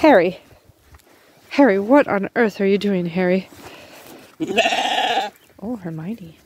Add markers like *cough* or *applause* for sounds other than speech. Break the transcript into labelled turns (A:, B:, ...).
A: Harry. Harry, what on earth are you doing, Harry? *laughs* oh, Hermione.